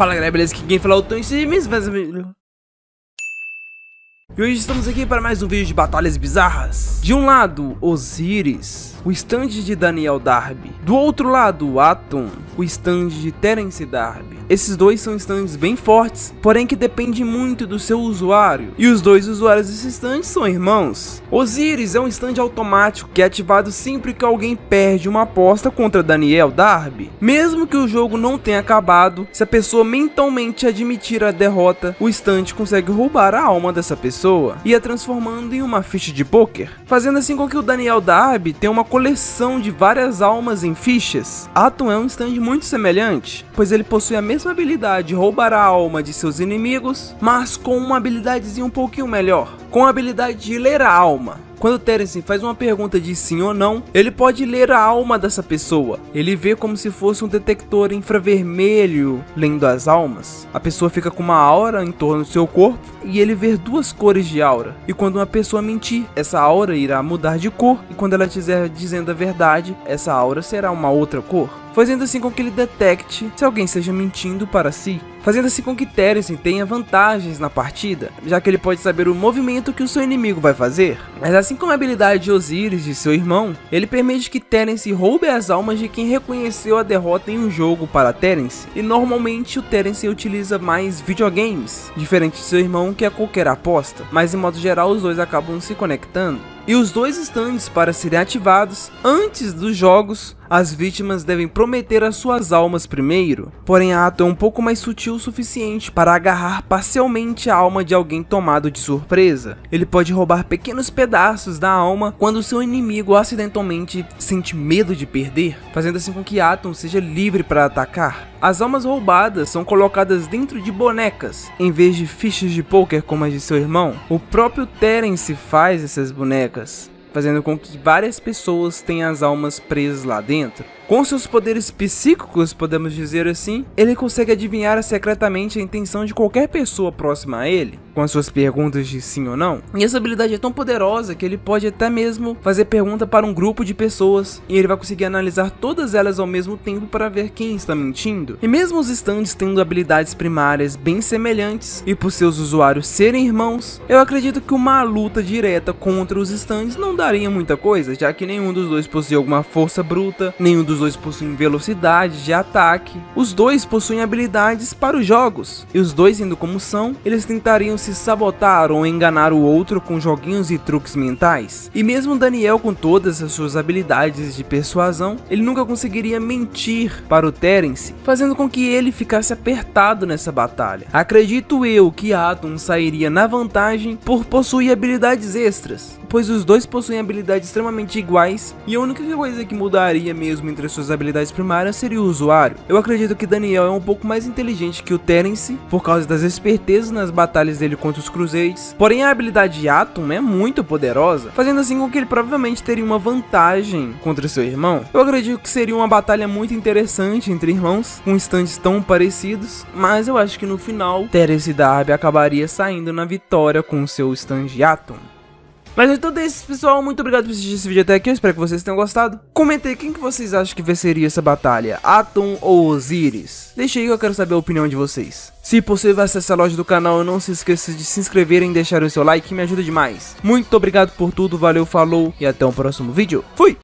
Fala galera, beleza? Aqui quem fala é o Tom Sims, e hoje estamos aqui para mais um vídeo de batalhas bizarras. De um lado, Osiris, o stand de Daniel Darby. Do outro lado, Atom, o stand de Terence Darby. Esses dois são stands bem fortes, porém que depende muito do seu usuário. E os dois usuários desse stand são irmãos. Osiris é um stand automático que é ativado sempre que alguém perde uma aposta contra Daniel Darby. Mesmo que o jogo não tenha acabado, se a pessoa mentalmente admitir a derrota, o stand consegue roubar a alma dessa pessoa e a transformando em uma ficha de poker, fazendo assim com que o Daniel Darby tenha uma coleção de várias almas em fichas. Atom é um stand muito semelhante, pois ele possui a mesma habilidade de roubar a alma de seus inimigos, mas com uma habilidadezinha um pouquinho melhor, com a habilidade de ler a alma. Quando Terence faz uma pergunta de sim ou não, ele pode ler a alma dessa pessoa. Ele vê como se fosse um detector infravermelho lendo as almas. A pessoa fica com uma aura em torno do seu corpo e ele vê duas cores de aura. E quando uma pessoa mentir, essa aura irá mudar de cor. E quando ela estiver dizendo a verdade, essa aura será uma outra cor fazendo assim com que ele detecte se alguém esteja mentindo para si, fazendo assim com que Terence tenha vantagens na partida, já que ele pode saber o movimento que o seu inimigo vai fazer. Mas assim como a habilidade de Osiris de seu irmão, ele permite que Terence roube as almas de quem reconheceu a derrota em um jogo para Terence, e normalmente o Terence utiliza mais videogames, diferente de seu irmão que é qualquer aposta, mas em modo geral os dois acabam se conectando. E os dois stands para serem ativados antes dos jogos as vítimas devem prometer as suas almas primeiro, porém a ato é um pouco mais sutil o suficiente para agarrar parcialmente a alma de alguém tomado de surpresa. Ele pode roubar pequenos pedaços da alma quando seu inimigo acidentalmente sente medo de perder, fazendo assim com que Atom seja livre para atacar. As almas roubadas são colocadas dentro de bonecas, em vez de fichas de poker como as de seu irmão. O próprio Terence faz essas bonecas fazendo com que várias pessoas tenham as almas presas lá dentro. Com seus poderes psíquicos, podemos dizer assim, ele consegue adivinhar secretamente a intenção de qualquer pessoa próxima a ele, com as suas perguntas de sim ou não. E essa habilidade é tão poderosa que ele pode até mesmo fazer pergunta para um grupo de pessoas e ele vai conseguir analisar todas elas ao mesmo tempo para ver quem está mentindo. E mesmo os stands tendo habilidades primárias bem semelhantes e por seus usuários serem irmãos, eu acredito que uma luta direta contra os stands não daria muita coisa, já que nenhum dos dois possui alguma força bruta, nenhum dos dois possuem velocidade de ataque, os dois possuem habilidades para os jogos, e os dois sendo como são, eles tentariam se sabotar ou enganar o outro com joguinhos e truques mentais. E mesmo Daniel com todas as suas habilidades de persuasão, ele nunca conseguiria mentir para o Terence, fazendo com que ele ficasse apertado nessa batalha. Acredito eu que Atom sairia na vantagem por possuir habilidades extras, pois os dois possuem habilidades extremamente iguais e a única coisa que mudaria mesmo entre suas habilidades primárias seria o usuário. Eu acredito que Daniel é um pouco mais inteligente que o Terence por causa das espertezas nas batalhas dele contra os Crusades, porém a habilidade de Atom é muito poderosa, fazendo assim com que ele provavelmente teria uma vantagem contra seu irmão. Eu acredito que seria uma batalha muito interessante entre irmãos, com stands tão parecidos, mas eu acho que no final Terence e Darby acabaria saindo na vitória com seu stand Atom. Mas então é isso, pessoal. Muito obrigado por assistir esse vídeo até aqui. Eu espero que vocês tenham gostado. Comentei quem que vocês acham que venceria essa batalha, Atom ou Osiris? Deixa aí que eu quero saber a opinião de vocês. Se possível, acesse a loja do canal. Não se esqueça de se inscrever e deixar o seu like, que me ajuda demais. Muito obrigado por tudo, valeu, falou e até o próximo vídeo. Fui!